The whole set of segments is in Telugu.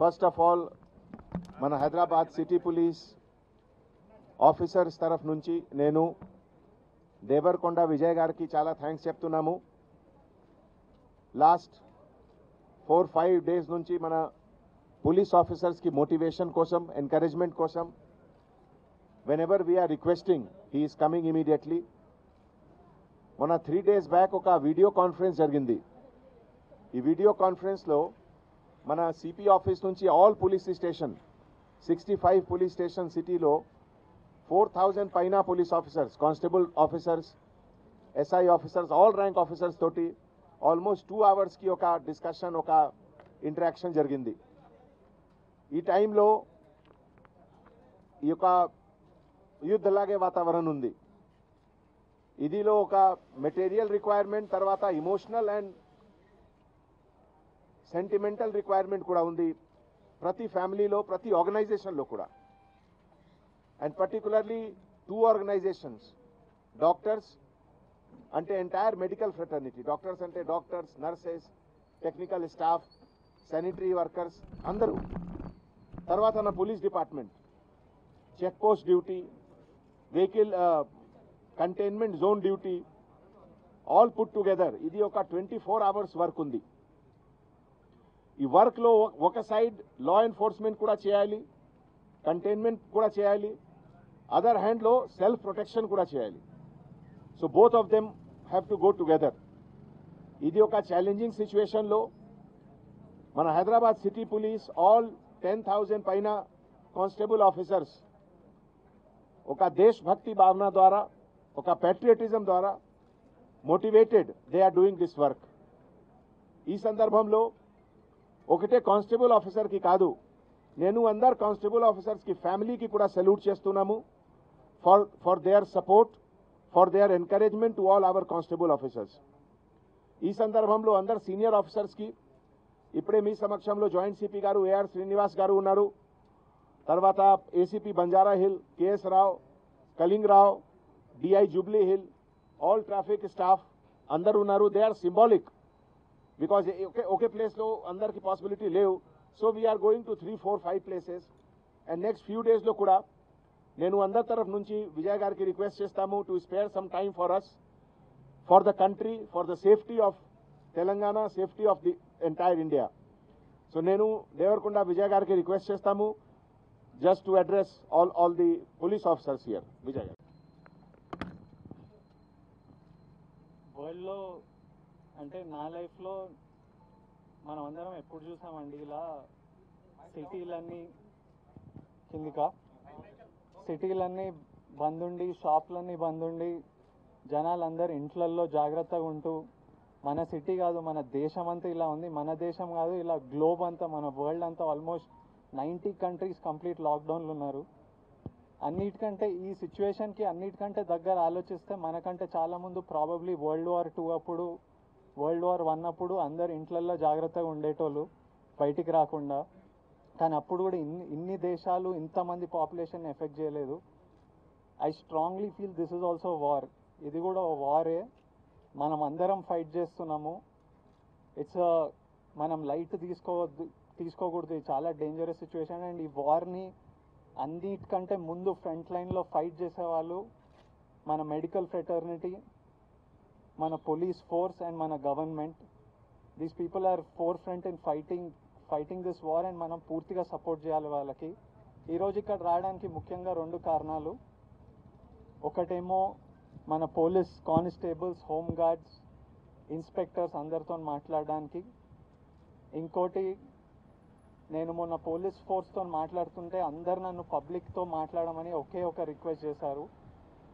ఫస్ట్ ఆఫ్ ఆల్ మన హైదరాబాద్ సిటీ పోలీస్ ఆఫీసర్స్ తరఫు నుంచి నేను దేవరకొండ విజయ్ గారికి చాలా థ్యాంక్స్ చెప్తున్నాము. లాస్ట్ ఫోర్ ఫైవ్ డేస్ నుంచి మన పోలీస్ ఆఫీసర్స్కి మోటివేషన్ కోసం ఎంకరేజ్మెంట్ కోసం whenever we are requesting he is coming immediately మొన్న త్రీ డేస్ బ్యాక్ ఒక వీడియో కాన్ఫరెన్స్ జరిగింది. ఈ వీడియో కాన్ఫరెన్స్లో మన సిపి ఆఫీస్ నుంచి all police station sixty five police station సిటీలో ఫోర్ థౌజండ్ పైన police officers constable officers SI officers all rank officers తోటి ఆల్మోస్ట్ టూ అవర్స్కి ఒక డిస్కషన్ ఒక ఇంటరాక్షన్ జరిగింది. ఈ టైంలో ఈ యొక్క యుద్ధలాగే వాతావరణం ఉంది. ఇదిలో ఒక మెటీరియల్ రిక్వైర్మెంట్ తర్వాత ఇమోషనల్ అండ్ సెంటిమెంటల్ రిక్వైర్మెంట్ కూడా ఉంది. ప్రతి ఫ్యామిలీలో ప్రతి ఆర్గనైజేషన్లో కూడా. And particularly two organisations doctors అంటే ఎంటైర్ మెడికల్ ఫ్రెటర్నిటీ డాక్టర్స్ అంటే doctors nurses technical staff sanitary workers అందరూ. తర్వాత నా police department check post duty vehicle containment zone duty all put together ఇది ఒక ట్వంటీ ఫోర్ అవర్స్ వర్క్ ఉంది. ఈ వర్క్లో ఒక సైడ్ లా ఎన్ఫోర్స్మెంట్ కూడా చేయాలి కంటైన్మెంట్ కూడా చేయాలి అదర్ హ్యాండ్లో సెల్ఫ్ ప్రొటెక్షన్ కూడా చేయాలి. So both of them have to go together ఇది ఒక ఛాలెంజింగ్ సిచ్యువేషన్లో మన Hyderabad city police all ten thousand పైన కానిస్టేబుల్ ఆఫీసర్స్ ఒక దేశభక్తి భావన ద్వారా ఒక ప్యాట్రియటిజం ద్వారా motivated they are doing this work ఈ సందర్భంలో ఒకటే కానిస్టేబుల్ ఆఫీసర్కి కాదు నేను అందరు కానిస్టేబుల్ ఆఫీసర్స్కి ఫ్యామిలీకి కూడా సెల్యూట్ చేస్తున్నాము. For for their support for their encouragement to all our constable officers. ఈ సందర్భంలో అందరు సీనియర్ ఆఫీసర్స్కి ఇప్పుడే మీ సమక్షంలో జాయింట్ సిపి గారు ఏఆర్ శ్రీనివాస్ గారు ఉన్నారు. తర్వాత ACP Banjara Hill KS Rao Kaling Rao DI Jubilee Hill all traffic staff అందరు ఉన్నారు. They are symbolic. బికాజ్ ఒకే ఒకే ప్లేస్లో అందరికి పాసిబిలిటీ లేవు so we are going to three four five places and next few డేస్లో కూడా నేను అందరి తరఫు నుంచి విజయ్ గారికి రిక్వెస్ట్ చేస్తాము to spare some time for us for the country for the safety of Telangana safety of the entire India so నేను దేవరకొండ విజయ్ గారికి రిక్వెస్ట్ చేస్తాము just to address all all the police officers here Vijay గారు వరల్డ్లో అంటే నా లైఫ్లో మనం అందరం ఎప్పుడు చూసామండి ఇలా సిటీలన్నీ కిందిక. సిటీలన్నీ బంద్ ఉండి షాప్లన్నీ బంద్ ఉండి జనాలందరూ ఇంట్లల్లో జాగ్రత్తగా ఉంటూ మన సిటీ కాదు మన దేశం అంతా ఇలా ఉంది మన దేశం కాదు ఇలా గ్లోబ్ అంతా మన వరల్డ్ అంతా ఆల్మోస్ట్ నైంటీ కంట్రీస్ కంప్లీట్ లాక్డౌన్లు ఉన్నారు. అన్నిటికంటే ఈ సిచ్యువేషన్కి అన్నిటికంటే దగ్గర ఆలోచిస్తే మనకంటే చాలా ముందు ప్రాబబ్లీ వరల్డ్ వార్ టూ అప్పుడు వరల్డ్ వార్ వన్ అప్పుడు అందరు ఇంట్లల్లో జాగ్రత్తగా ఉండేటోళ్ళు బయటికి రాకుండా. కానీ అప్పుడు కూడా ఇన్ని ఇన్ని దేశాలు ఇంతమంది పాపులేషన్ ఎఫెక్ట్ చేయలేదు. I strongly feel this is also war. ఇది కూడా వారే. మనం అందరం ఫైట్ చేస్తున్నాము. ఇట్స్ మనం లైట్ తీసుకోవద్దు తీసుకోకూడదు. ఇది చాలా డేంజరస్ సిచ్యువేషన్. అండ్ ఈ వార్ని అన్నిటికంటే ముందు ఫ్రంట్ లైన్లో ఫైట్ చేసేవాళ్ళు మన మెడికల్ ఫ్రెటర్నిటీ మన పోలీస్ ఫోర్స్ అండ్ మన government these people are forefront in fighting fighting this war and మనం పూర్తిగా సపోర్ట్ చేయాలి వాళ్ళకి. ఈరోజు ఇక్కడ రావడానికి ముఖ్యంగా రెండు కారణాలు. ఒకటేమో మన police constables home guards inspectors అందరితో మాట్లాడడానికి. ఇంకోటి నేను మొన్న పోలీస్ ఫోర్స్తో మాట్లాడుతుంటే అందరు నన్ను పబ్లిక్తో మాట్లాడమని ఒకే ఒక రిక్వెస్ట్ చేశారు.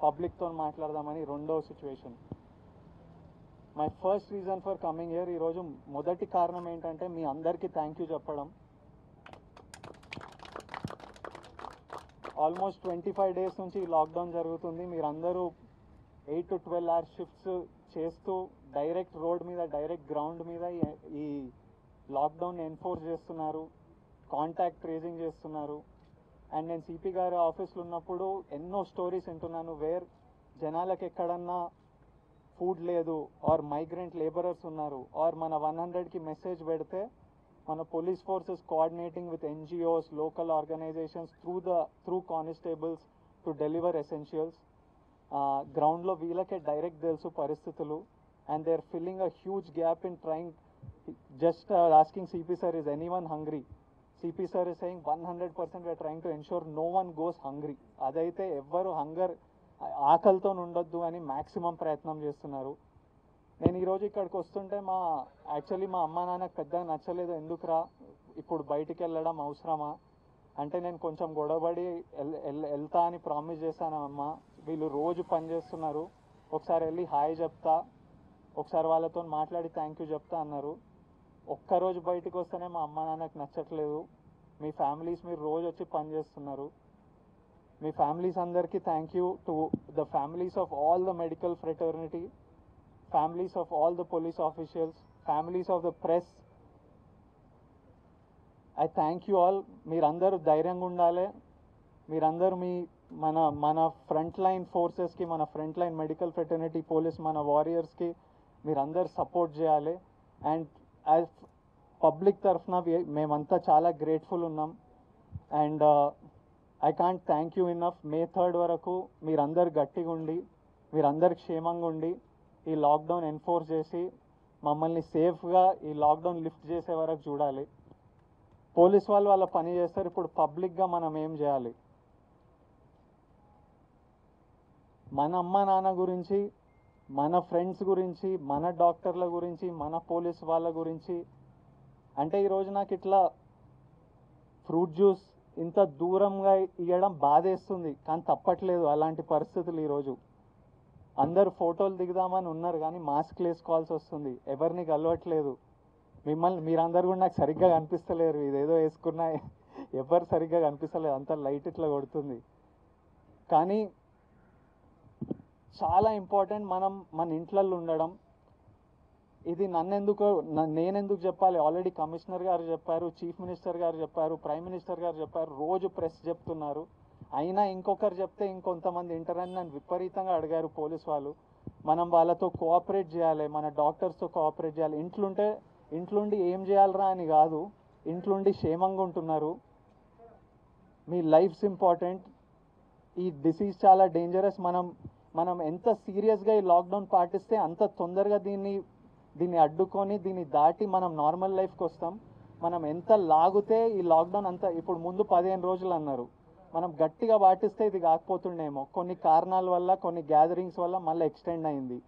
పబ్లిక్తో మాట్లాడదామని రెండో situation my first reason for coming here ఈరోజు మొదటి కారణం ఏంటంటే మీ అందరికీ థ్యాంక్ యూ చెప్పడం. ఆల్మోస్ట్ ట్వంటీ ఫైవ్ డేస్ నుంచి లాక్డౌన్ జరుగుతుంది. మీరందరూ eight to twelve hours shifts చేస్తూ డైరెక్ట్ రోడ్ మీద డైరెక్ట్ గ్రౌండ్ మీద ఈ- ఈ లాక్డౌన్ ఎన్ఫోర్స్ చేస్తున్నారు. కాంటాక్ట్ ట్రేసింగ్ చేస్తున్నారు. అండ్ నేను సిపి గారి ఆఫీస్లో ఉన్నప్పుడు ఎన్నో స్టోరీస్ వింటున్నాను. వేర్ జనాలకు ఎక్కడన్నా ఫుడ్ లేదు ఆర్ మైగ్రెంట్ లేబరర్స్ ఉన్నారు ఆర్ మన వన్ హండ్రెడ్కి మెసేజ్ పెడితే మన police forces coordinating with NGOs local organisations through the through constables to deliver essentials. గ్రౌండ్లో వీళ్ళకే డైరెక్ట్ తెలుసు పరిస్థితులు and they are filling a huge gap in trying just asking CP sir is anyone hungry? CP sir is saying one hundred percent we are trying to ensure no one goes hungry. అదైతే ఎవ్వరు హంగర్ ఆకలితో ఉండొద్దు అని మ్యాక్సిమం ప్రయత్నం చేస్తున్నారు. నేను ఈరోజు ఇక్కడికి వస్తుంటే మా యాక్చువల్లీ మా అమ్మ నాన్నకు పెద్దగా నచ్చలేదు ఎందుకురా? ఇప్పుడు బయటికి వెళ్ళడం అవసరమా? అంటే నేను కొంచెం గొడవబడి వెళ్తా అని ప్రామిస్ చేశాను అమ్మ. వీళ్ళు రోజు పని చేస్తున్నారు. ఒకసారి వెళ్ళి హాయ్ చెప్తా. ఒకసారి వాళ్ళతో మాట్లాడి థ్యాంక్ యూ చెప్తా అన్నారు. ఒక్కరోజు బయటికి వస్తేనే మా అమ్మ నాన్నకు నచ్చట్లేదు. మీ ఫ్యామిలీస్ మీరు రోజు వచ్చి పని చేస్తున్నారు. మీ ఫ్యామిలీస్ అందరికీ thank you to the families of all the medical fraternity families of all the police officials families of the press I thank you all మీరందరూ ధైర్యంగా ఉండాలి. మీరందరూ మీ మన మన ఫ్రంట్ లైన్ ఫోర్సెస్కి మన front line medical fraternity police మన వారియర్స్కి మీరందరూ సపోర్ట్ చేయాలి. అండ్ యాజ్ పబ్లిక్ తరఫున we- మేమంతా చాలా గ్రేట్ఫుల్ ఉన్నాం. And I can't thank you ఇన్ఫ్ May third వరకు మీరందరు గట్టిగా ఉండి మీరందరు క్షేమంగా ఉండి ఈ లాక్డౌన్ ఎన్ఫోర్స్ చేసి మమ్మల్ని సేఫ్గా ఈ లాక్డౌన్ లిఫ్ట్ చేసే వరకు చూడాలి. పోలీస్ వాళ్ళు వాళ్ళ పని చేస్తారు. ఇప్పుడు పబ్లిక్గా మనం ఏం చేయాలి? మన అమ్మ నాన్న గురించి మన ఫ్రెండ్స్ గురించి మన డాక్టర్ల గురించి మన పోలీస్ వాళ్ళ గురించి. అంటే ఈరోజు నాకు ఇట్లా ఫ్రూట్ జ్యూస్ ఇంత దూరంగా ఇవ్వడం బాధేస్తుంది కానీ తప్పట్లేదు. అలాంటి పరిస్థితులు ఈరోజు. అందరు ఫోటోలు దిగుదామని ఉన్నారు కానీ మాస్క్ వేసుకోవాల్సి వస్తుంది. ఎవరిని కలవట్లేదు. మిమ్మల్ని మీరందరూ కూడా నాకు సరిగ్గా కనిపిస్తలేరు. ఇదేదో వేసుకున్నా ఎవరు సరిగ్గా కనిపిస్తలేదు అంత లైట్ ఇట్లా కొడుతుంది. కానీ చాలా ఇంపార్టెంట్ మనం మన ఇంట్లో ఉండడం ఇది నన్నెందుకు నేనెందుకు చెప్పాలి? ఆల్రెడీ కమిషనర్ గారు చెప్పారు చీఫ్ మినిస్టర్ గారు చెప్పారు ప్రైమ్ మినిస్టర్ గారు చెప్పారు రోజు ప్రెస్ చెప్తున్నారు. అయినా ఇంకొకరు చెప్తే ఇంకొంతమంది ఇంటరని నన్ను విపరీతంగా అడిగారు పోలీస్ వాళ్ళు. మనం వాళ్ళతో కోఆపరేట్ చేయాలి మన డాక్టర్స్తో కోఆపరేట్ చేయాలి. ఇంట్లుంటే ఇంట్లుండి ఏం చేయాలరా అని కాదు ఇంట్లుండి క్షేమంగా ఉంటున్నారు. మీ లైఫ్స్ ఇంపార్టెంట్ ఈ డిసీజ్ చాలా డేంజరస్ మనం మనం ఎంత సీరియస్గా ఈ లాక్డౌన్ పాటిస్తే అంత తొందరగా దీన్ని దీన్ని అడ్డుకొని దీన్ని దాటి మనం నార్మల్ లైఫ్కి వస్తాం. మనం ఎంత లాగితే ఈ లాక్డౌన్ అంత ఇప్పుడు ముందు పదిహేను రోజులు అన్నారు. మనం గట్టిగా పాటిస్తే ఇది కాకపోతుండేమో. కొన్ని కారణాల వల్ల కొన్ని గ్యాదరింగ్స్ వల్ల మళ్ళీ ఎక్స్టెండ్ అయింది.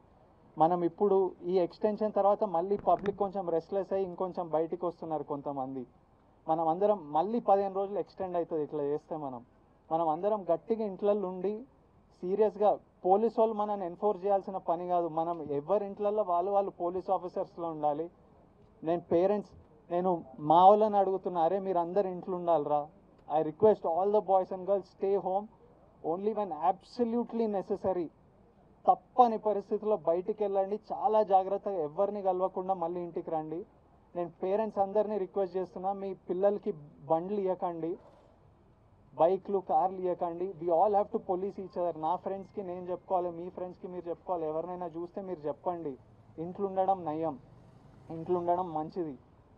మనం ఇప్పుడు ఈ ఎక్స్టెన్షన్ తర్వాత మళ్ళీ పబ్లిక్ కొంచెం రెస్ట్లెస్ అయ్యి ఇంకొంచెం బయటికి వస్తున్నారు కొంతమంది. మనం అందరం మళ్ళీ పదిహేను రోజులు ఎక్స్టెండ్ అవుతుంది ఇట్లా చేస్తే మనం. మనం అందరం గట్టిగా ఇంట్లో ఉండి సీరియస్గా పోలీస్ వాళ్ళు మనల్ని ఎన్ఫోర్స్ చేయాల్సిన పని కాదు. మనం ఎవరి ఇంట్లలో వాళ్ళు వాళ్ళు పోలీస్ ఆఫీసర్స్లో ఉండాలి. నేను పేరెంట్స్ నేను మా వాళ్ళని అడుగుతున్నా అరే మీరు అందరు ఇంట్లో ఉండాలిరా. I request all the boys and girls stay home only when absolutely necessary తప్పని పరిస్థితుల్లో బయటికి వెళ్ళండి. చాలా జాగ్రత్తగా ఎవరిని కలవకుండా మళ్ళీ ఇంటికి రండి. నేను పేరెంట్స్ అందరినీ రిక్వెస్ట్ చేస్తున్నా. మీ పిల్లలకి బండ్లు ఇవ్వకండి బైక్లు కార్లు ఇవ్వకండి we all have to police each other నా ఫ్రెండ్స్కి నేను చెప్పుకోవాలి మీ ఫ్రెండ్స్కి మీరు చెప్పుకోవాలి. ఎవరినైనా చూస్తే మీరు చెప్పండి. ఇంట్లో ఉండడం నయం. ఇంట్లో ఉండడం మంచిది.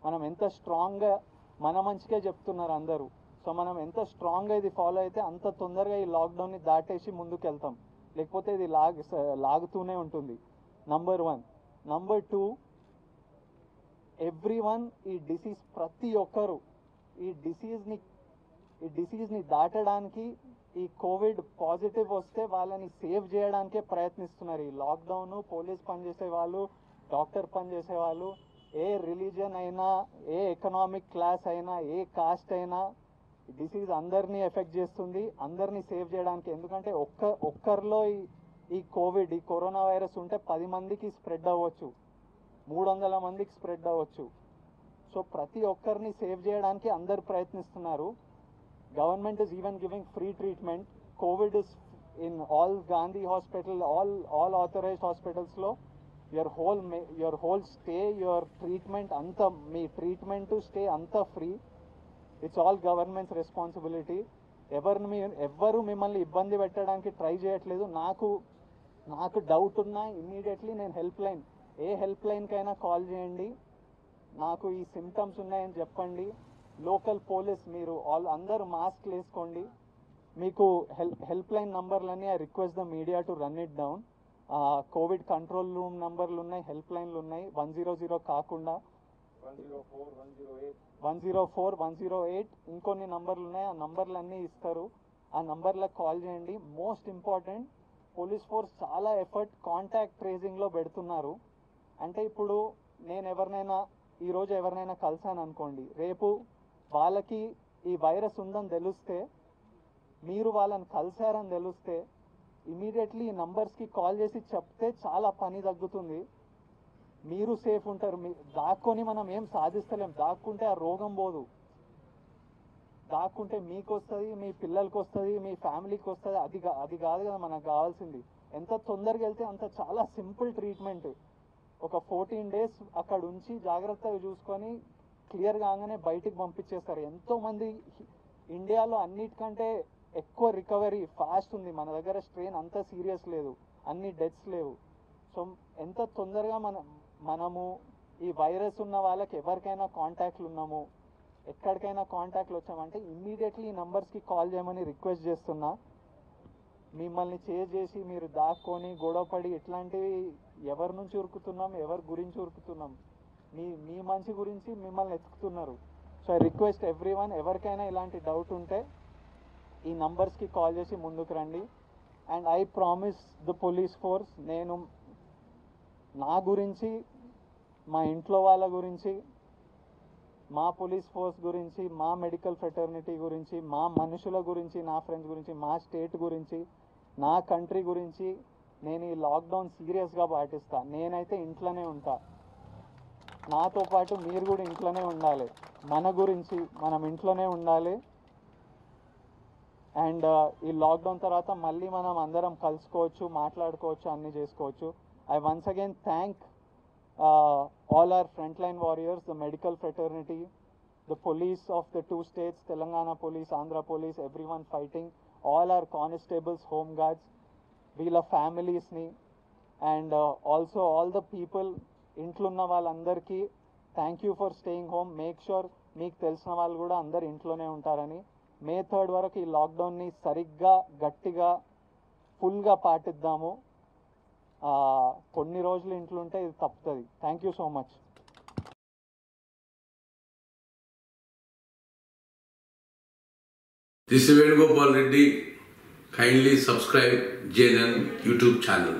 మనం ఎంత స్ట్రాంగ్గా మన మంచిగా చెప్తున్నారు అందరూ. సో మనం ఎంత స్ట్రాంగ్గా ఇది ఫాలో అయితే అంత తొందరగా ఈ లాక్డౌన్ని దాటేసి ముందుకు వెళ్తాం లేకపోతే ఇది లాగ్ లాగుతూనే ఉంటుంది. Number one number two everyone ఈ డిసీజ్ ప్రతి ఒక్కరు ఈ డిసీజ్ని ఈ డిసీజ్ని దాటడానికి ఈ కోవిడ్ పాజిటివ్ వస్తే వాళ్ళని సేవ్ చేయడానికే ప్రయత్నిస్తున్నారు. ఈ లాక్డౌన్ పోలీస్ పనిచేసే వాళ్ళు డాక్టర్ పనిచేసే వాళ్ళు ఏ రిలీజియన్ అయినా ఏ ఎకనామిక్ క్లాస్ అయినా ఏ కాస్ట్ అయినా డిసీజ్ అందరినీ ఎఫెక్ట్ చేస్తుంది అందరినీ సేవ్ చేయడానికి. ఎందుకంటే ఒక్క ఒక్కరిలో ఈ ఈ కోవిడ్ ఈ కరోనా వైరస్ ఉంటే పది మందికి స్ప్రెడ్ అవ్వచ్చు. మూడు వందల మందికి స్ప్రెడ్ అవ్వచ్చు. సో ప్రతి ఒక్కరిని సేవ్ చేయడానికి అందరు ప్రయత్నిస్తున్నారు. Government giving even giving free treatment COVID is in all Gandhi hospital all all authorised హాస్పిటల్స్లో your whole your whole stay your treatment అంతా మీ treatment stay anta free it's all government's responsibility ఎవరిని మీ ఎవ్వరు మిమ్మల్ని ఇబ్బంది పెట్టడానికి ట్రై చేయట్లేదు. నాకు నాకు డౌట్ ఉన్నా ఇమ్మీడియట్లీ నేను హెల్ప్ లైన్ ఏ హెల్ప్ లైన్కైనా కాల్ చేయండి. నాకు ఈ సిమ్టమ్స్ ఉన్నాయని చెప్పండి. లోకల్ పోలీస్ మీరు ఆల్ అందరు మాస్క్ వేసుకోండి. మీకు help help line నంబర్లన్నీ I request the media to run it down Covid control room నంబర్లు ఉన్నాయి హెల్ప్ లైన్లు ఉన్నాయి. వన్ జీరో జీరో కాకుండా. One zero four one zero eight ఇంకొన్ని నంబర్లు ఉన్నాయి. ఆ నంబర్లు అన్నీ ఇస్తారు. ఆ నంబర్లకు కాల్ చేయండి. మోస్ట్ ఇంపార్టెంట్ పోలీస్ ఫోర్స్ చాలా ఎఫర్ట్ కాంటాక్ట్ ట్రేసింగ్లో పెడుతున్నారు. అంటే ఇప్పుడు నేను ఎవరినైనా ఈరోజు ఎవరినైనా కలిసాను అనుకోండి. రేపు వాళ్ళకి ఈ వైరస్ ఉందని తెలిస్తే మీరు వాళ్ళని కలిశారని తెలిస్తే ఇమీడియట్లీ ఈ నంబర్స్కి కాల్ చేసి చెప్తే చాలా పని తగ్గుతుంది. మీరు సేఫ్ ఉంటారు. మీ దాక్కొని మనం ఏం సాధిస్తలేం. దాక్కుంటే ఆ రోగం పోదు. దాక్కుంటే మీకు వస్తుంది మీ పిల్లలకి వస్తుంది మీ ఫ్యామిలీకి వస్తుంది అది అది కాదు కదా మనకు కావాల్సింది. ఎంత తొందరగా వెళ్తే అంత చాలా సింపుల్ ట్రీట్మెంట్. ఒక ఫోర్టీన్ డేస్ అక్కడ ఉంచి జాగ్రత్తగా చూసుకొని క్లియర్ కాగానే బయటికి పంపించేస్తారు. ఎంతో మంది ఇండియాలో అన్నిటికంటే ఎక్కువ రికవరీ ఫాస్ట్ ఉంది. మన దగ్గర స్ట్రెయిన్ అంత సీరియస్ లేదు. అన్ని డెత్స్ లేవు. సో ఎంత తొందరగా మన మనము ఈ వైరస్ ఉన్న వాళ్ళకి ఎవరికైనా కాంటాక్ట్లు ఉన్నాము ఎక్కడికైనా కాంటాక్ట్లు వచ్చామంటే ఇమ్మీడియట్లీ ఈ నంబర్స్కి కాల్ చేయమని రిక్వెస్ట్ చేస్తున్నా. మిమ్మల్ని చేసి మీరు దాక్కొని గొడవపడి ఇట్లాంటివి ఎవరి నుంచి ఉరుకుతున్నాం ఎవరి గురించి ఉరుకుతున్నాం? మీ మీ మంచి గురించి మిమ్మల్ని ఎత్తుకుతున్నారు. So I request everyone ఎవరికైనా ఇలాంటి డౌట్ ఉంటే ఈ నంబర్స్కి కాల్ చేసి ముందుకు రండి. And I promise the police force నేను నా గురించి మా ఇంట్లో వాళ్ళ గురించి మా పోలీస్ ఫోర్స్ గురించి మా మెడికల్ ఫెటర్నిటీ గురించి మా మనుషుల గురించి నా ఫ్రెండ్స్ గురించి మా స్టేట్ గురించి నా కంట్రీ గురించి నేను ఈ లాక్డౌన్ సీరియస్గా పాటిస్తాను నేనైతే ఇంట్లోనే ఉంటాను నాతో పాటు మీరు కూడా ఇంట్లోనే ఉండాలి. మన గురించి మనం ఇంట్లోనే ఉండాలి. అండ్ ఈ లాక్డౌన్ తర్వాత మళ్ళీ మనం అందరం కలుసుకోవచ్చు మాట్లాడుకోవచ్చు అన్నీ చేసుకోవచ్చు. I once again thank all our front line warriors the medical fraternity the police of the two states Telangana police Andhra police everyone fighting all our constables home guards వీళ్ళ ఫ్యామిలీస్ని and also all the people ఇంట్లో ఉన్న వాళ్ళందరికీ thank you for staying home make sure మీకు తెలిసిన వాళ్ళు కూడా అందరు ఇంట్లోనే ఉంటారని. మే థర్డ్ వరకు ఈ లాక్డౌన్ని సరిగ్గా గట్టిగా ఫుల్గా పాటిద్దాము. కొన్ని రోజులు ఇంట్లో ఉంటే ఇది తప్పుతుంది. Thank you so much This is Venugopal Reddy. Kindly subscribe JNN YouTube channel.